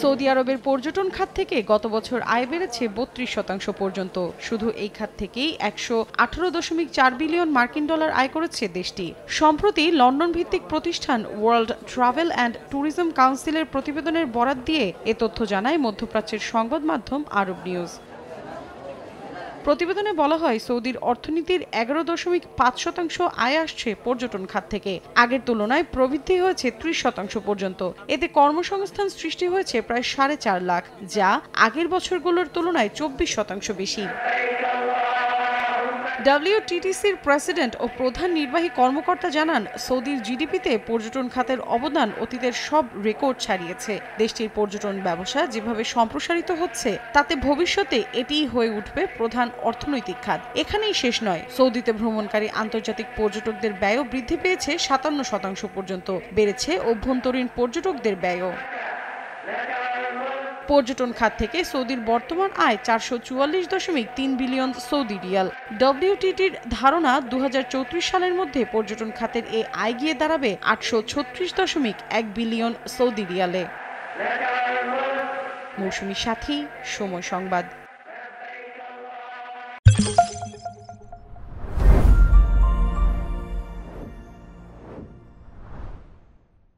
Saudi আরবের পর্যটন খাত থেকে গত বছর আয় বেড়েছে বত্রিশ শতাংশ পর্যন্ত। শুধু এই খাত থেকেই একশো আঠারো দশমিক চার বিলিয়ন মার্কিন ডলার আয় করেছে দেশটি। সম্প্রতি লন্ডন ভিত্তিক প্রতিষ্ঠান ওয়ার্ল্ড ট্রাভেল অ্যান্ড ট্যুরিজম কাউন্সিলের প্রতিবেদনের বরাত দিয়ে এ তথ্য জানায় মধ্যপ্রাচ্যের সংবাদ মাধ্যম আরব নিউজ। প্রতিবেদনে বলা হয়, সৌদির অর্থনীতির এগারো দশমিক পাঁচ শতাংশ আয় আসছে পর্যটন খাত থেকে। আগের তুলনায় প্রবৃদ্ধি হয়েছে ত্রিশ শতাংশ পর্যন্ত। এতে কর্মসংস্থান সৃষ্টি হয়েছে প্রায় সাড়ে চার লাখ, যা আগের বছরগুলোর তুলনায় চব্বিশ শতাংশ বেশি। ডাব্লিউটিটিসির প্রেসিডেন্ট ও প্রধান নির্বাহী কর্মকর্তা জানান, সৌদির জিডিপিতে পর্যটন খাতের অবদান অতীতের সব রেকর্ড ছাড়িয়েছে। দেশটির পর্যটন ব্যবসা যেভাবে সম্প্রসারিত হচ্ছে, তাতে ভবিষ্যতে এটিই হয়ে উঠবে প্রধান অর্থনৈতিক খাত। এখানেই শেষ নয়। সৌদিতে ভ্রমণকারী আন্তর্জাতিক পর্যটকদের ব্যয়ও বৃদ্ধি পেয়েছে সাতান্ন শতাংশ পর্যন্ত। বেড়েছে অভ্যন্তরীণ পর্যটকদের ব্যয়ও। পর্যটন খাত থেকে সৌদির বর্তমান আয় চারশো চুয়াল্লিশ দশমিক তিন বিলিয়ন সৌদি রিয়াল। ডব্লিউটিটির ধারণা দু হাজার চৌত্রিশ সালের মধ্যে পর্যটন খাতের এ আয় গিয়ে দাঁড়াবে আটশো ছত্রিশ দশমিক এক বিলিয়ন সৌদি রিয়ালে। মৌসুমী সাথী, সময় সংবাদ।